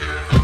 Yeah.